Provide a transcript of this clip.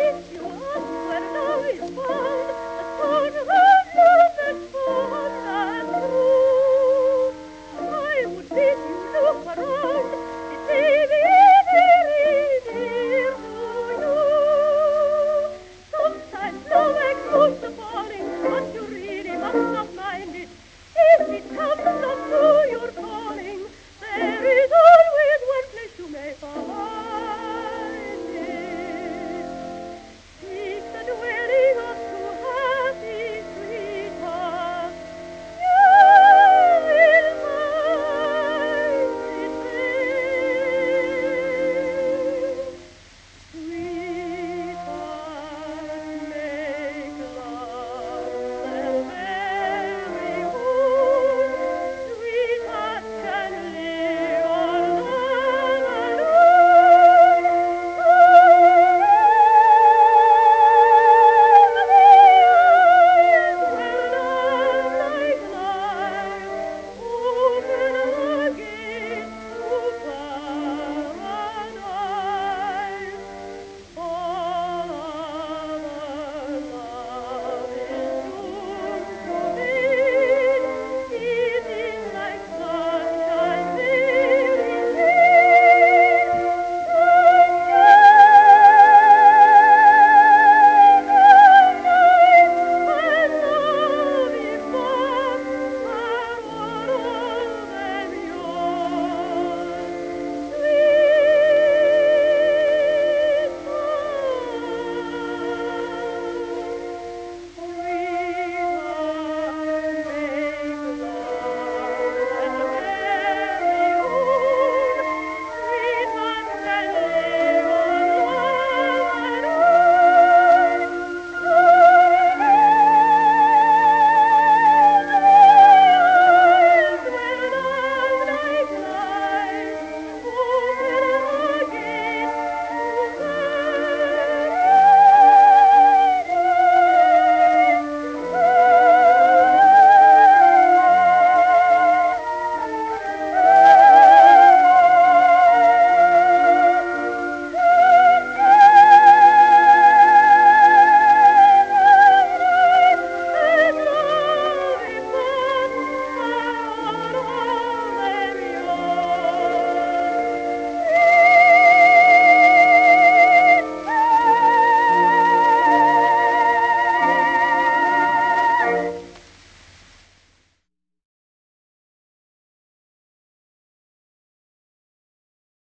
If you ask where love is found,